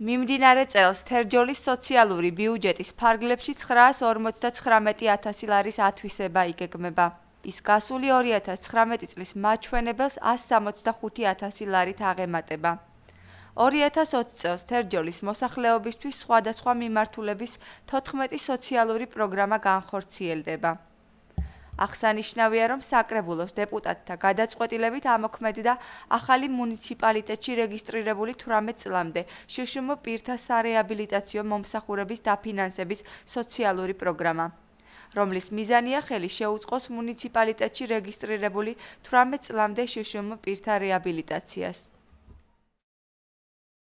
მიმდინარე წელს თერჯოლის სოციალური ბიუჯეტის ფარგლებში 959000 ლარის ათვისება იგეგმება. ის გასული 2019 წლის მაჩვენებელს 175000 ლარით აღემატება. 2020 წელს თერჯოლის მოსახლეობისთვის სხვადასხვა მიმართულების 14 სოციალური პროგრამა განხორციელდება. აღსანიშნავია, რომ საკრებულოს დეპუტატთა გადაწყვეტილებით ამოქმედდა ახალი მუნიციპალიტეტში რეგისტრირებული 18 წლამდე შშმ პირთა სარეაბილიტაციო მომსახურების დაფინანსების სოციალური პროგრამა, რომლის მიზანია ხელი შეუწყოს მუნიციპალიტეტში რეგისტრირებული 18 წლამდე შშმ პირთა რეაბილიტაციას.